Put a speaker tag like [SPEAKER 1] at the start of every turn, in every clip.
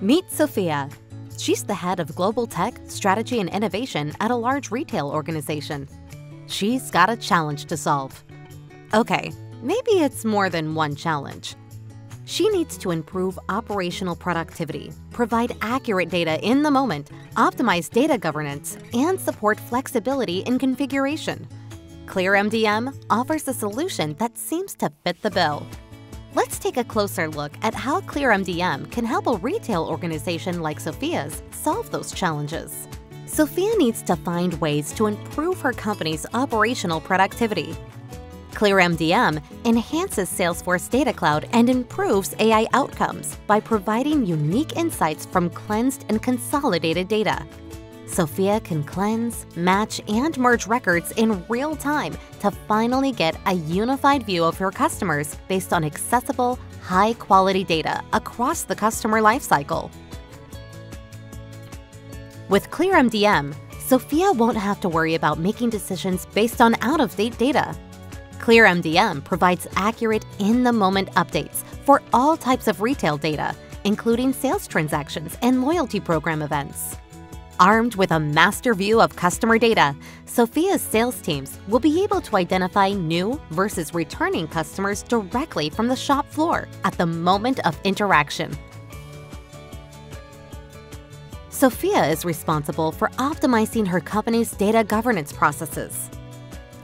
[SPEAKER 1] Meet Sophia. She's the head of global tech, strategy, and innovation at a large retail organization. She's got a challenge to solve. Okay, maybe it's more than one challenge. She needs to improve operational productivity, provide accurate data in the moment, optimize data governance, and support flexibility in configuration. ClearMDM offers a solution that seems to fit the bill. Let's take a closer look at how ClearMDM can help a retail organization like Sophia's solve those challenges. Sophia needs to find ways to improve her company's operational productivity. ClearMDM enhances Salesforce Data Cloud and improves AI outcomes by providing unique insights from cleansed and consolidated data. Sophia can cleanse, match, and merge records in real time to finally get a unified view of her customers based on accessible, high quality data across the customer lifecycle. With ClearMDM, Sophia won't have to worry about making decisions based on out of date data. ClearMDM provides accurate, in the moment updates for all types of retail data, including sales transactions and loyalty program events. Armed with a master view of customer data, Sophia's sales teams will be able to identify new versus returning customers directly from the shop floor at the moment of interaction. Sophia is responsible for optimizing her company's data governance processes.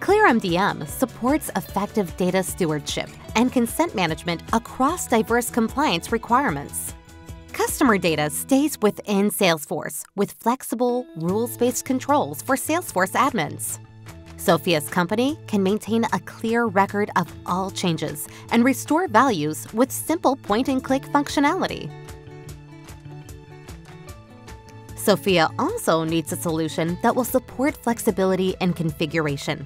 [SPEAKER 1] ClearMDM supports effective data stewardship and consent management across diverse compliance requirements. Customer data stays within Salesforce with flexible, rules-based controls for Salesforce admins. Sophia's company can maintain a clear record of all changes and restore values with simple point-and-click functionality. Sophia also needs a solution that will support flexibility and configuration.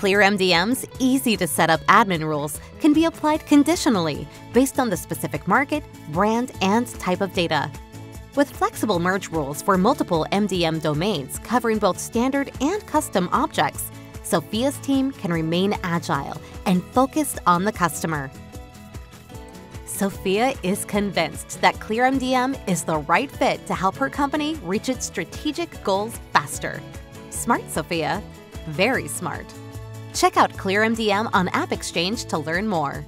[SPEAKER 1] ClearMDM's easy to set up admin rules can be applied conditionally based on the specific market, brand, and type of data. With flexible merge rules for multiple MDM domains covering both standard and custom objects, Sophia's team can remain agile and focused on the customer. Sophia is convinced that ClearMDM is the right fit to help her company reach its strategic goals faster. Smart, Sophia. Very smart. Check out ClearMDM on AppExchange to learn more.